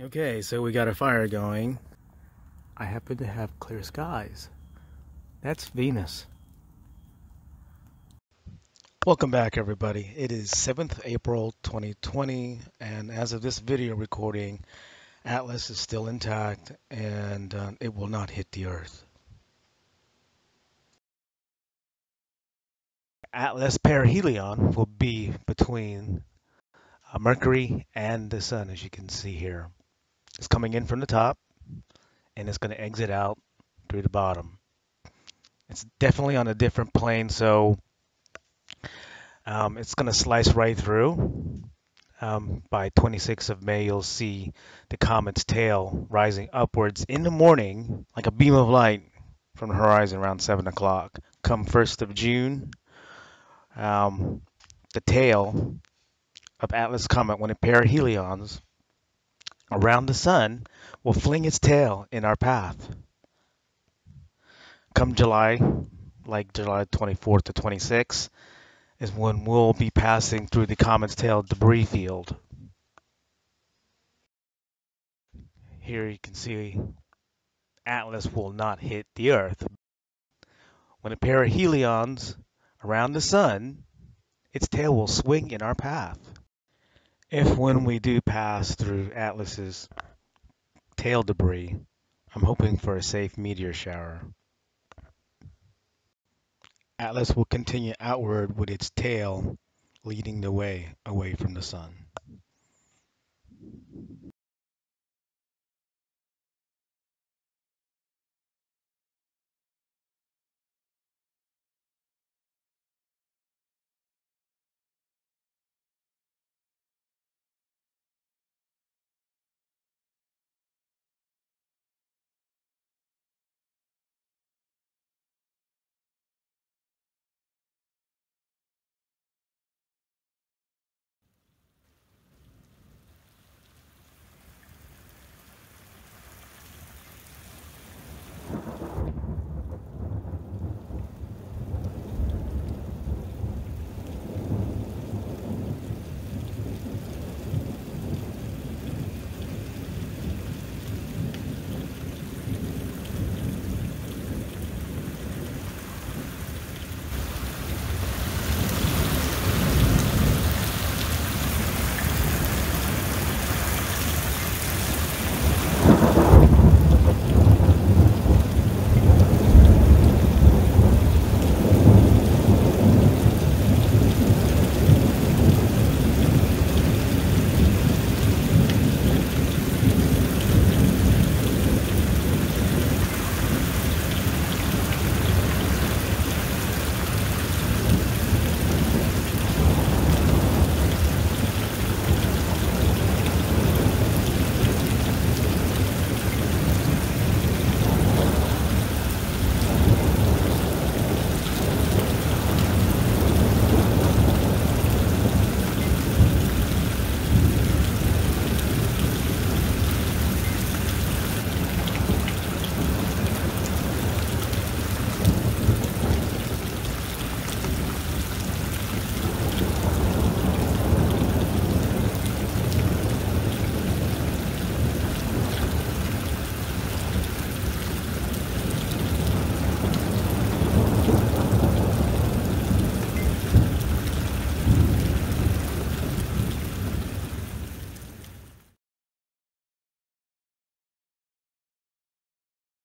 Okay, so we got a fire going. I happen to have clear skies. That's Venus. Welcome back, everybody. It is 7th April 2020, and as of this video recording, Atlas is still intact and uh, it will not hit the Earth. Atlas perihelion will be between uh, Mercury and the Sun, as you can see here. It's coming in from the top and it's going to exit out through the bottom. It's definitely on a different plane, so um, it's going to slice right through. Um, by 26th of May, you'll see the comet's tail rising upwards in the morning like a beam of light from the horizon around 7 o'clock. Come 1st of June, um, the tail of Atlas Comet, when it perihelions around the sun, will fling its tail in our path. Come July, like July 24th to 26th, is when we'll be passing through the comet's tail debris field. Here you can see Atlas will not hit the Earth. When it perihelions around the sun, its tail will swing in our path. If when we do pass through Atlas's tail debris, I'm hoping for a safe meteor shower. Atlas will continue outward with its tail leading the way away from the sun.